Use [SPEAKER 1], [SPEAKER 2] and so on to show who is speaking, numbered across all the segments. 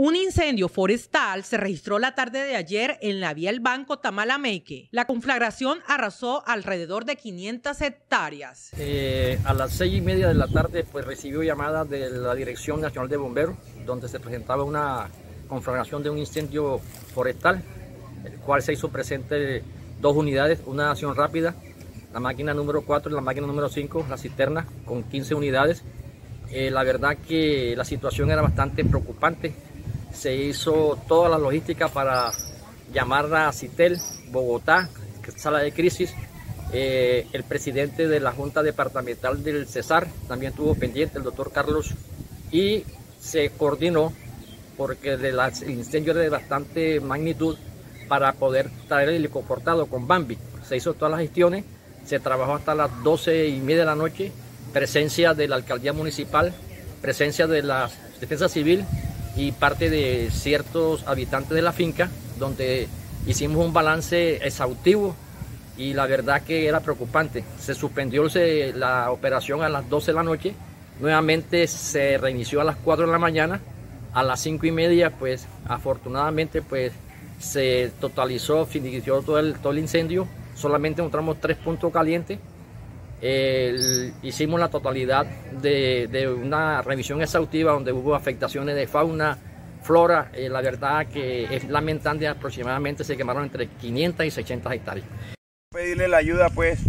[SPEAKER 1] Un incendio forestal se registró la tarde de ayer en la vía El Banco Tamalameque. La conflagración arrasó alrededor de 500 hectáreas.
[SPEAKER 2] Eh, a las seis y media de la tarde pues recibió llamada de la Dirección Nacional de Bomberos, donde se presentaba una conflagración de un incendio forestal, el cual se hizo presente dos unidades, una acción rápida, la máquina número 4 y la máquina número 5, la cisterna, con 15 unidades. Eh, la verdad que la situación era bastante preocupante se hizo toda la logística para llamar a CITEL, Bogotá, sala de crisis. Eh, el presidente de la Junta Departamental del Cesar también tuvo pendiente, el doctor Carlos, y se coordinó porque el incendio era de bastante magnitud para poder traer el helicoportado con Bambi. Se hizo todas las gestiones, se trabajó hasta las 12 y media de la noche, presencia de la alcaldía municipal, presencia de la defensa civil y parte de ciertos habitantes de la finca, donde hicimos un balance exhaustivo y la verdad que era preocupante. Se suspendió la operación a las 12 de la noche, nuevamente se reinició a las 4 de la mañana, a las 5 y media pues afortunadamente pues se totalizó, finalizó todo el, todo el incendio, solamente encontramos tres puntos calientes hicimos la totalidad de, una revisión exhaustiva donde hubo afectaciones de fauna, flora. Eh, la verdad que es lamentable, aproximadamente se quemaron entre 500 y 600 hectáreas.
[SPEAKER 3] Pedirle la ayuda pues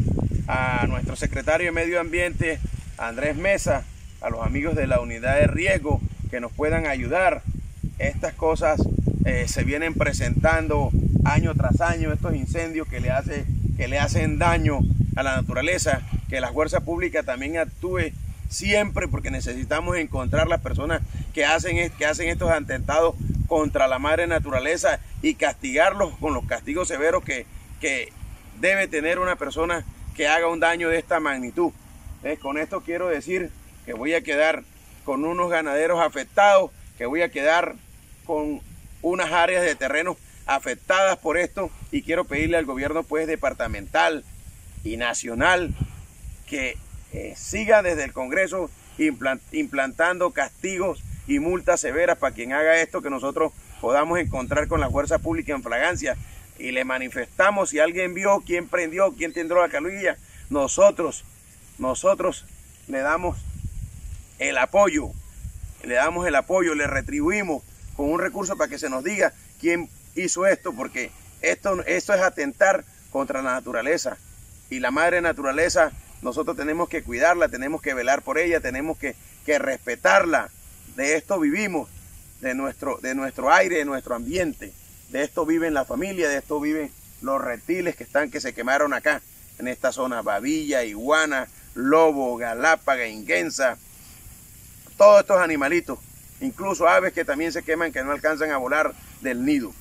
[SPEAKER 3] a nuestro secretario de Medio Ambiente, Andrés Mesa, a los amigos de la unidad de riesgo que nos puedan ayudar. Estas cosas eh, se vienen presentando año tras año, estos incendios que le, hace, que le hacen daño a la naturaleza que la fuerza pública también actúe siempre porque necesitamos encontrar las personas que hacen, que hacen estos atentados contra la madre naturaleza y castigarlos con los castigos severos que, que debe tener una persona que haga un daño de esta magnitud. con esto quiero decir que voy a quedar con unos ganaderos afectados, que voy a quedar con unas áreas de terreno afectadas por esto y quiero pedirle al gobierno pues departamental y nacional que eh, siga desde el Congreso implantando castigos y multas severas para quien haga esto, que nosotros podamos encontrar con la fuerza pública en fragancia. Y le manifestamos si alguien vio, quién prendió, quién tendró la calilla, nosotros, nosotros le damos el apoyo, le damos el apoyo, le retribuimos con un recurso para que se nos diga quién hizo esto, porque esto, esto es atentar contra la naturaleza. Y la madre naturaleza nosotros tenemos que cuidarla, tenemos que velar por ella, tenemos que, respetarla. De esto vivimos, de nuestro, de nuestro aire, de nuestro ambiente. De esto viven la familia, de esto viven los reptiles que están, que se quemaron acá, en esta zona, babilla, iguana, lobo, galápaga, ingensa, todos estos animalitos, incluso aves que también se queman, que no alcanzan a volar del nido.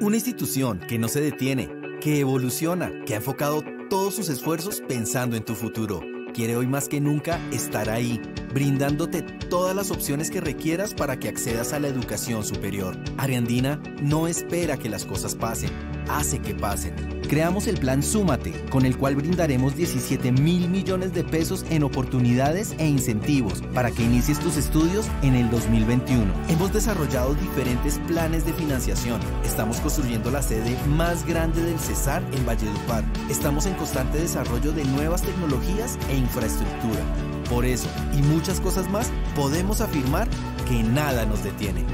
[SPEAKER 4] Una institución que no se detiene, que evoluciona, que ha enfocado todos sus esfuerzos pensando en tu futuro. Quiere hoy más que nunca estar ahí, brindándote todas las opciones que requieras para que accedas a la educación superior. Ariandina no espera que las cosas pasen, hace que pasen creamos el plan Súmate, con el cual brindaremos 17 mil millones de pesos en oportunidades e incentivos para que inicies tus estudios en el 2021. Hemos desarrollado diferentes planes de financiación. Estamos construyendo la sede más grande del Cesar en Valledupar. Estamos en constante desarrollo de nuevas tecnologías e infraestructura. Por eso y muchas cosas más, podemos afirmar que nada nos detiene.